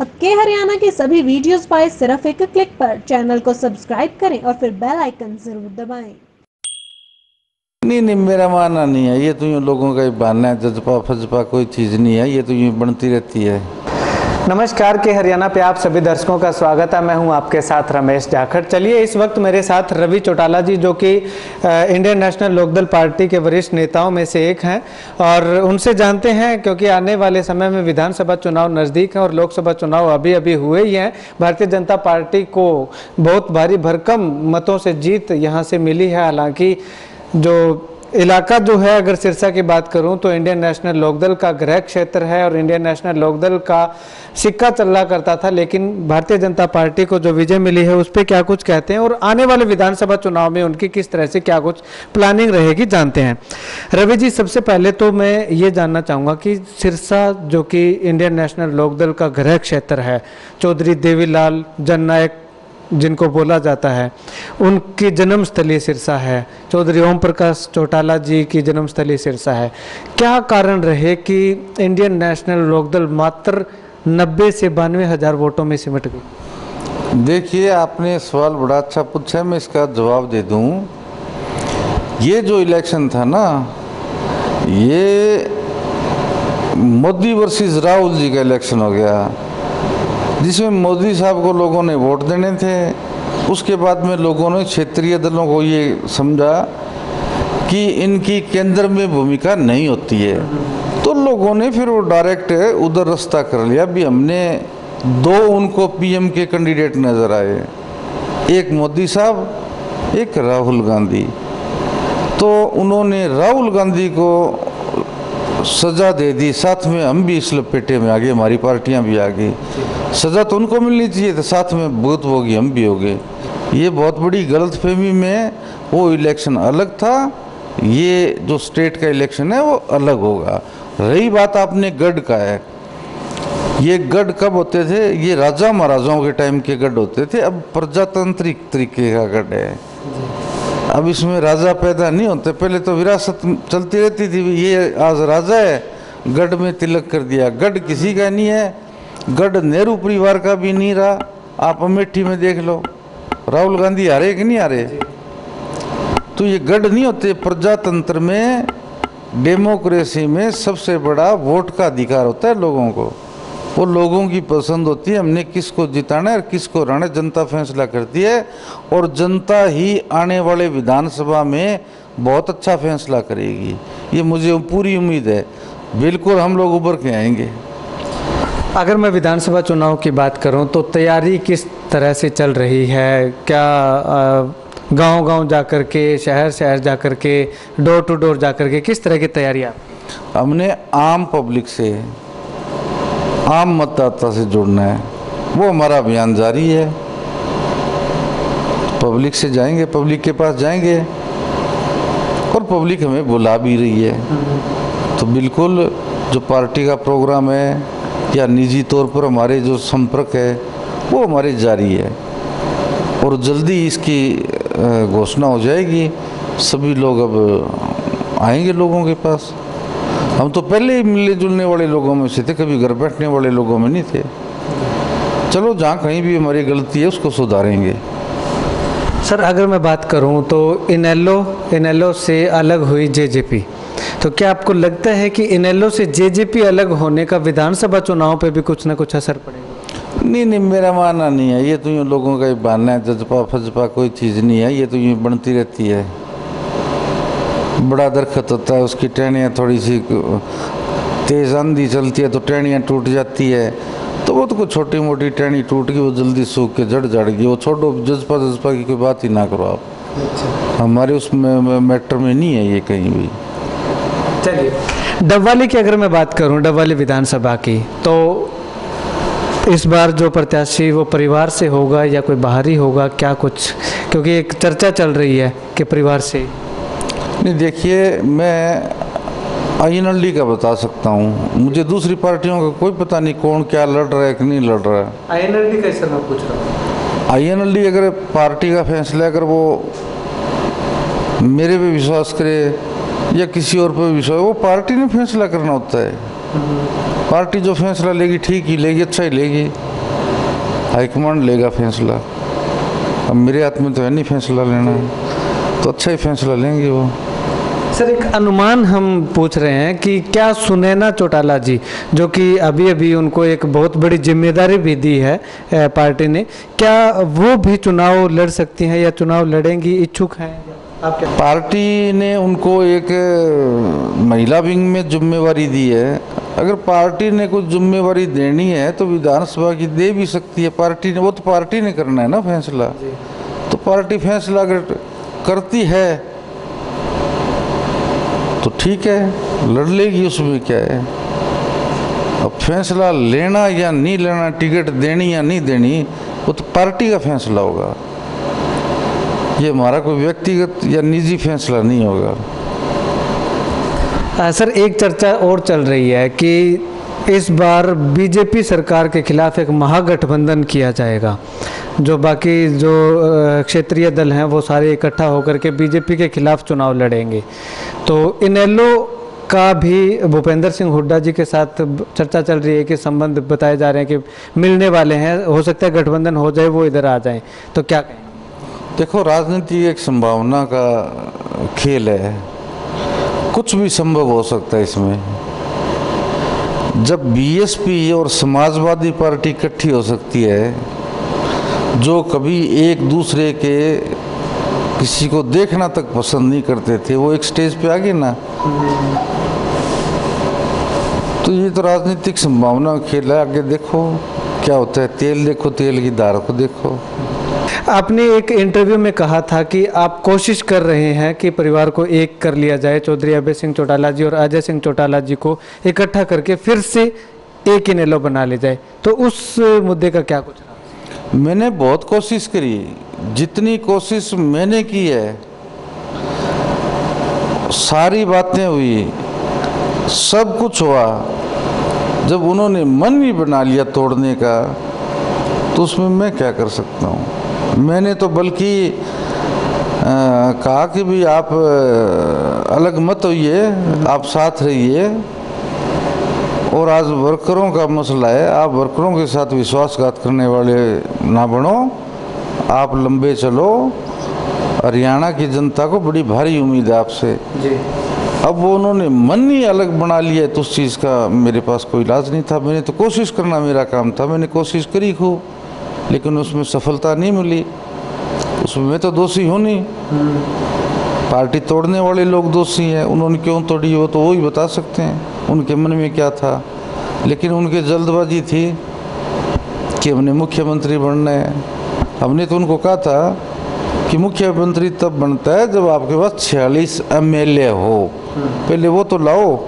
अब के हरियाणा के सभी वीडियोस पाए सिर्फ़ एक क्लिक पर। चैनल को सब्सक्राइब करें और फिर बेल आइकन ज़रूर दबाएँ। नहीं नहीं, मेरा मानना नहीं है। ये तो यूँ लोगों का ही बहाना है। जज्बा फजपा कोई चीज़ नहीं है। ये तो यूँ बनती रहती है। नमस्कार के हरियाणा पे आप सभी दर्शकों का स्वागत है। मैं हूँ आपके साथ रमेश जाखड़। चलिए, इस वक्त मेरे साथ रवि चौटाला जी, जो कि इंडियन नेशनल लोकदल पार्टी के वरिष्ठ नेताओं में से एक हैं और उनसे जानते हैं क्योंकि आने वाले समय में विधानसभा चुनाव नज़दीक है और लोकसभा चुनाव अभी अभी हुए ही हैं। भारतीय जनता पार्टी को बहुत भारी भरकम मतों से जीत यहाँ से मिली है। हालाँकि जो इलाका जो है, अगर सिरसा की बात करूँ तो इंडियन नेशनल लोकदल का गृह क्षेत्र है और इंडियन नेशनल लोकदल का सिक्का चला करता था, लेकिन भारतीय जनता पार्टी को जो विजय मिली है, उस पर क्या कुछ कहते हैं और आने वाले विधानसभा चुनाव में उनकी किस तरह से क्या कुछ प्लानिंग रहेगी, जानते हैं। रवि जी, सबसे पहले तो मैं ये जानना चाहूँगा कि सिरसा, जो कि इंडियन नेशनल लोकदल का गृह क्षेत्र है, चौधरी देवीलाल जननायक जिनको बोला जाता है, उनकी जन्मस्थली सिरसा है। चौधरी ओम प्रकाश चौटाला जी की जन्मस्थली सिरसा है। क्या कारण रहे कि इंडियन नेशनल लोकदल मात्र नब्बे से बानवे हज़ार वोटों में सिमट गई? देखिए, आपने सवाल बड़ा अच्छा पूछा मैं इसका जवाब दे दूँ। ये जो इलेक्शन था ना, ये मोदी वर्सेस राहुल जी का इलेक्शन हो गया। जिसमें मोदी साहब को लोगों ने वोट देने थे, उसके बाद में लोगों ने क्षेत्रीय दलों को ये समझा कि इनकी केंद्र में भूमिका नहीं होती है। तो लोगों ने फिर वो डायरेक्ट उधर रास्ता कर लिया। भी हमने दो उनको पीएम के कैंडिडेट नज़र आए। एक मोदी साहब, एक राहुल गांधी। तो उन्होंने राहुल गांधी को सज़ा दे दी, साथ में हम भी इस लपेटे में आ गए, हमारी पार्टियाँ भी आ गई। सज़ा तो उनको मिलनी चाहिए तो साथ में भूत होगी हम भी हो गए। ये बहुत बड़ी गलतफहमी में वो इलेक्शन अलग था, ये जो स्टेट का इलेक्शन है वो अलग होगा। रही बात आपने गढ़ का है। ये गढ़ कब होते थे? ये राजा महाराजाओं के टाइम के गढ़ होते थे, अब प्रजातांत्रिक तरीके का गढ़ है। अब इसमें राजा पैदा नहीं होते, पहले तो विरासत चलती रहती थी, ये आज राजा है, गढ़ में तिलक कर दिया। गढ़ किसी का नहीं है, गढ़ नेहरू परिवार का भी नहीं रहा, आप अमेठी में देख लो। राहुल गांधी हारे कि नहीं हारे? तो ये गढ़ नहीं होते, प्रजातंत्र में, डेमोक्रेसी में सबसे बड़ा वोट का अधिकार होता है लोगों को। वो लोगों की पसंद होती है हमने किसको जिताना है और किसको रहना है जनता फैसला करती है और जनता ही आने वाले विधानसभा में बहुत अच्छा फैसला करेगी। ये मुझे पूरी उम्मीद है। बिल्कुल हम लोग उभर के आएँगे। अगर मैं विधानसभा चुनाव की बात करूँ तो तैयारी किस तरह से चल रही है? क्या गाँव गाँव जाकर के शहर शहर जाकर के डोर टू डोर जाकर के किस तरह की तैयारी आप हमने आम पब्लिक से आम मतदाता से जुड़ना है। वो हमारा अभियान जारी है। पब्लिक से जाएँगे, पब्लिक के पास जाएँगे और पब्लिक हमें बुला भी रही है। तो बिल्कुल जो पार्टी का प्रोग्राम है या निजी तौर पर हमारे जो संपर्क है, वो हमारे जारी है। और जल्दी इसकी घोषणा हो जाएगी। सभी लोग अब आएँगे लोगों के पास। हम तो पहले ही मिलने जुलने वाले लोगों में से थे कभी घर बैठने वाले लोगों में नहीं थे। चलो जहाँ कहीं भी हमारी गलती है उसको सुधारेंगे। सर अगर मैं बात करूँ तो इनेलो इनेलो से अलग हुई जेजेपी। तो क्या आपको लगता है कि इनेलो से जेजेपी अलग होने का विधानसभा चुनाव पे भी कुछ ना कुछ असर पड़ेगा? नहीं नहीं मेरा मानना नहीं है। ये तो यूँ लोगों का ही बहाना है जजपा फजपा कोई चीज़ नहीं है ये तो यूँ बनती रहती है। बड़ा दरख्त होता है उसकी टहनियाँ थोड़ी सी तेज़ आंधी चलती है तो टहनियाँ टूट जाती है। तो वो तो कोई छोटी मोटी टहनी टूट गई वो जल्दी सूख के जड़ जड़ गई। वो छोड़ो जज्बा जज्बा की कोई बात ही ना करो आप। हमारे उस मैटर में नहीं है ये कहीं भी। चलिए। डबवाली की अगर मैं बात करूँ डबवाली विधानसभा की तो इस बार जो प्रत्याशी वो परिवार से होगा या कोई बाहरी होगा क्या कुछ? क्योंकि एक चर्चा चल रही है कि परिवार से नहीं देखिए मैं आई का बता सकता हूँ। मुझे दूसरी पार्टियों का कोई पता नहीं कौन क्या लड़ रहा है कि नहीं लड़ रहा है। आई का सर मैं पूछ रहा हूँ? आई अगर पार्टी का फैसला अगर वो मेरे पे विश्वास करे या किसी और पे विश्वास वो पार्टी ने फैसला करना होता है। पार्टी जो फैसला लेगी ठीक ही लेगी अच्छा ही लेगी। हाईकमांड लेगा फैसला। अब मेरे हाथ में तो है नहीं फैसला लेना। तो अच्छा ही फैसला लेंगे वो। सर एक अनुमान हम पूछ रहे हैं कि क्या सुनैना चौटाला जी जो कि अभी अभी उनको एक बहुत बड़ी ज़िम्मेदारी भी दी है पार्टी ने। क्या वो भी चुनाव लड़ सकती हैं या चुनाव लड़ेंगी इच्छुक हैं? आप क्या पार्टी ने उनको एक महिला विंग में जिम्मेवारी दी है। अगर पार्टी ने कुछ जिम्मेवारी देनी है तो विधानसभा की दे भी सकती है। पार्टी ने वो तो पार्टी ने करना है ना फैसला। तो पार्टी फैसला अगर करती है ठीक है लड़ लेगी उसमें क्या है? अब फैसला लेना या नहीं लेना टिकट देनी या नहीं देनी वो तो पार्टी का फैसला होगा। ये हमारा कोई व्यक्तिगत या निजी फैसला नहीं होगा। आ, सर एक चर्चा और चल रही है कि इस बार बीजेपी सरकार के खिलाफ एक महागठबंधन किया जाएगा। जो बाकी जो क्षेत्रीय दल हैं, वो सारे इकट्ठा होकर के बीजेपी के खिलाफ चुनाव लड़ेंगे। तो इनेलो का भी भूपेंद्र सिंह हुड्डा जी के साथ चर्चा चल रही है कि संबंध बताए जा रहे हैं कि मिलने वाले हैं, हो सकता है गठबंधन हो जाए, वो इधर आ जाए। तो क्या कहें? देखो, राजनीति एक संभावना का खेल है। कुछ भी संभव हो सकता है इसमें। जब बीएसपी और समाजवादी पार्टी इकट्ठी हो सकती है जो कभी एक दूसरे के किसी को देखना तक पसंद नहीं करते थे, वो एक स्टेज पे आ गए ना। तो ये तो राजनीतिक संभावना खेल आगे देखो क्या होता है। तेल देखो, तेल की धार को देखो। आपने एक इंटरव्यू में कहा था कि आप कोशिश कर रहे हैं कि परिवार को एक कर लिया जाए। चौधरी अभय सिंह चौटाला जी और अजय सिंह चौटाला जी को इकट्ठा करके फिर से एक इनेलो बना ले जाए। तो उस मुद्दे का क्या कुछ? मैंने बहुत कोशिश करी, जितनी कोशिश मैंने की है, सारी बातें हुई, सब कुछ हुआ। जब उन्होंने मन ही बना लिया तोड़ने का तो उसमें मैं क्या कर सकता हूँ? मैंने तो बल्कि कहा कि भी आप अलग मत होइए, आप साथ रहिए। और आज वर्करों का मसला है आप वर्करों के साथ विश्वासघात करने वाले ना बनो। आप लंबे चलो। हरियाणा की जनता को बड़ी भारी उम्मीद है आपसे। अब वो उन्होंने मन ही अलग बना लिया तो उस चीज़ का मेरे पास कोई इलाज नहीं था। मैंने तो कोशिश करना मेरा काम था मैंने कोशिश करी खूब लेकिन उसमें सफलता नहीं मिली। उसमें मैं तो दोषी हूँ नहीं। पार्टी तोड़ने वाले लोग दोषी हैं उन्होंने क्यों तोड़ी वो तो वो ही बता सकते हैं। उनके मन में क्या था? लेकिन उनके जल्दबाजी थी कि हमने मुख्यमंत्री बनना है। हमने तो उनको कहा था कि मुख्यमंत्री तब बनता है जब आपके पास छियालीस एम हो। पहले वो तो लाओ,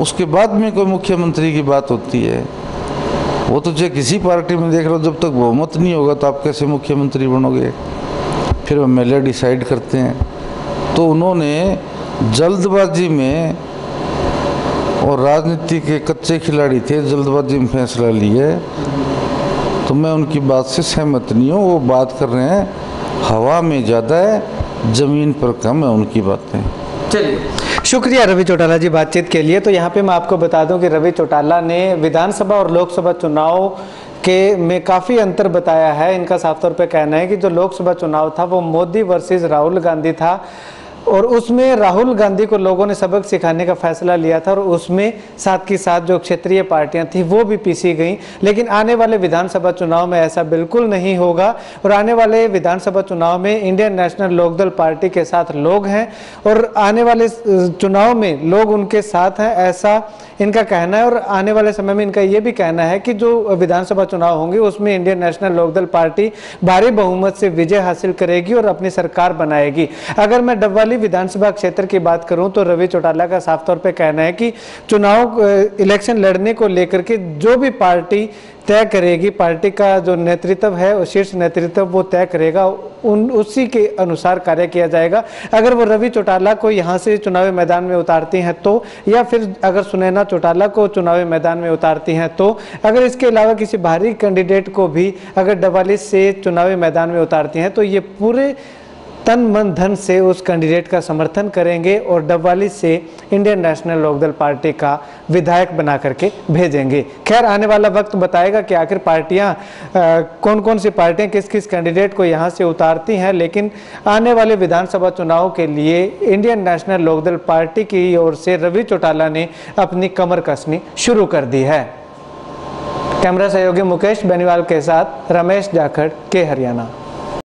उसके बाद में कोई मुख्यमंत्री की बात होती है। वो तो चाहे किसी पार्टी में देख रहे हो, जब तक बहुमत नहीं होगा तो आप कैसे मुख्यमंत्री बनोगे? फिर एम डिसाइड करते हैं। तो उन्होंने जल्दबाजी में और राजनीति के कच्चे खिलाड़ी थे, जल्दबाजी में फैसला लिए तो मैं उनकी बात से सहमत नहीं हूँ। वो बात कर रहे हैं, हवा में ज़्यादा है, ज़मीन पर कम है, उनकी बातें। चलिए। शुक्रिया रवि चौटाला जी बातचीत के लिए। तो यहाँ पे मैं आपको बता दूँ कि रवि चौटाला ने विधानसभा और लोकसभा चुनाव के में काफ़ी अंतर बताया है। इनका साफ़ तौर पे कहना है कि जो लोकसभा चुनाव था, वो मोदी वर्सेस राहुल गांधी था। और उसमें राहुल गांधी को लोगों ने सबक सिखाने का फैसला लिया था और उसमें साथ के साथ जो क्षेत्रीय पार्टियाँ थी, वो भी पीसी गई। लेकिन आने वाले विधानसभा चुनाव में ऐसा बिल्कुल नहीं होगा और आने वाले विधानसभा चुनाव में इंडियन नेशनल लोकदल पार्टी के साथ लोग हैं और आने वाले चुनाव में लोग उनके साथ हैं, ऐसा इनका कहना है। और आने वाले समय में इनका ये भी कहना है कि जो विधानसभा चुनाव होंगे, उसमें इंडियन नेशनल लोकदल पार्टी भारी बहुमत से विजय हासिल करेगी और अपनी सरकार बनाएगी। अगर मैं डबवाली विधानसभा क्षेत्र की बात करूँ तो रवि चौटाला का साफ़ तौर पे कहना है कि चुनाव इलेक्शन लड़ने को लेकर के जो भी पार्टी तय करेगी, पार्टी का जो नेतृत्व है, वो शीर्ष नेतृत्व वो तय करेगा, उन, उसी के अनुसार कार्य किया जाएगा। अगर वो रवि चौटाला को यहाँ से चुनावी मैदान में उतारती हैं तो या फिर अगर सुनैना चौटाला को चुनावी मैदान में उतारती हैं तो अगर इसके अलावा किसी बाहरी कैंडिडेट को भी अगर डवाली से चुनावी मैदान में उतारती हैं तो ये पूरे तन, मन, धन से उस कैंडिडेट का समर्थन करेंगे और डबवाली से इंडियन नेशनल लोकदल पार्टी का विधायक बना करके भेजेंगे। खैर, आने वाला वक्त बताएगा कि आखिर पार्टियाँ कौन कौन सी पार्टियाँ किस किस कैंडिडेट को यहाँ से उतारती हैं, लेकिन आने वाले विधानसभा चुनाव के लिए इंडियन नेशनल लोकदल पार्टी की ओर से रवि चौटाला ने अपनी कमर कसनी शुरू कर दी है। कैमरा सहयोगी मुकेश बेनीवाल के साथ रमेश जाखड़ के हरियाणा।